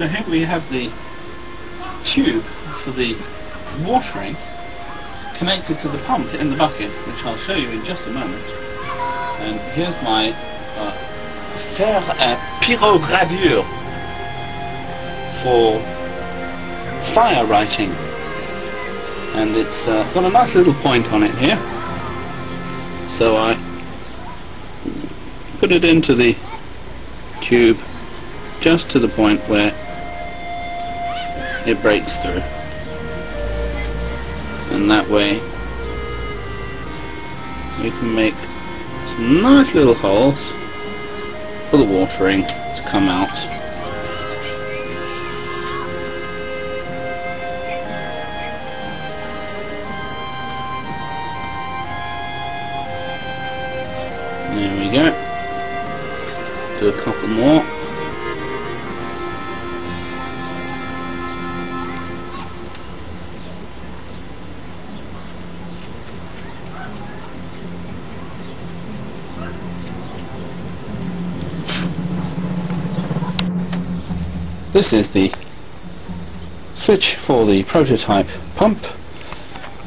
So here we have the tube for the watering connected to the pump in the bucket, which I'll show you in just a moment. And here's my uh, fer à pyrogravure for fire writing. And it's uh, got a nice little point on it here. So I put it into the tube just to the point where it breaks through. And that way we can make some nice little holes for the watering to come out. There we go. Do a couple more This is the switch for the prototype pump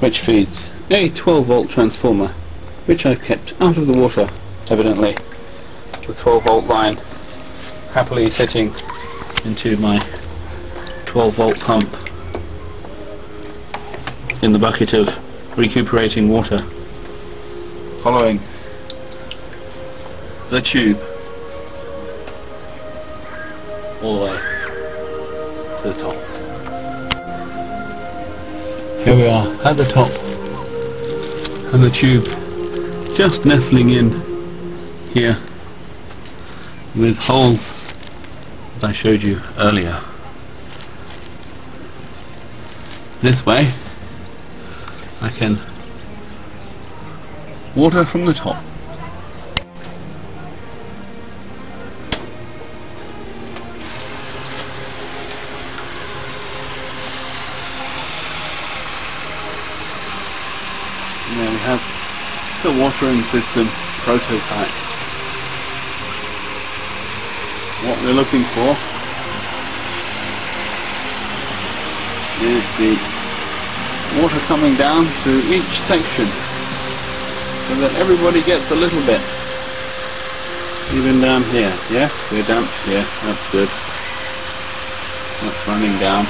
which feeds a 12 volt transformer which I've kept out of the water evidently. The 12 volt line happily fitting into my 12 volt pump in the bucket of recuperating water. Following the tube all the way to the top. Here we are at the top and the tube just nestling in here with holes that I showed you earlier. This way I can water from the top. And there we have the watering system prototype. What we're looking for is the water coming down through each section so that everybody gets a little bit. Even down here. Yes, we're damp here. That's good. That's running down.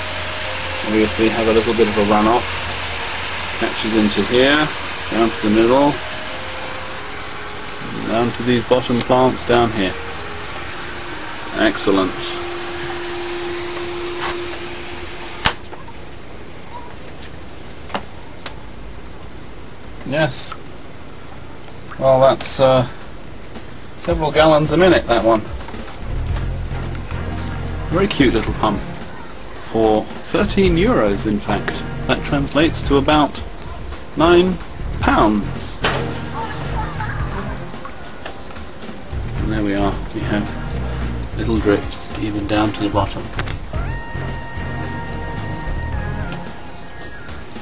Obviously have a little bit of a runoff. Catches into here down to the middle, down to these bottom plants down here. Excellent. Yes. Well, that's uh, several gallons a minute, that one. Very cute little pump. For 13 euros, in fact. That translates to about nine pounds. And there we are, we have little drips even down to the bottom.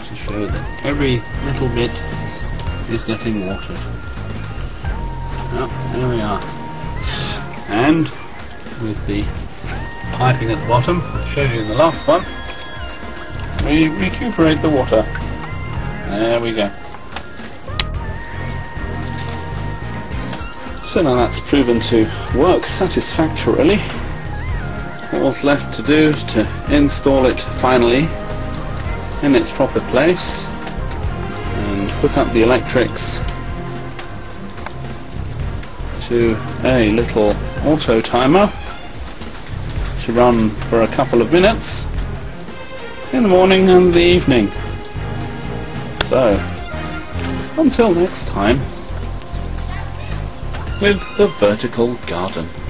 To show that every little bit is getting watered. Oh, there we are. And with the piping at the bottom, I showed you in the last one, we recuperate the water. There we go. So now that's proven to work satisfactorily. All's left to do is to install it finally in its proper place and hook up the electrics to a little auto timer to run for a couple of minutes in the morning and the evening. So, until next time, with the vertical garden.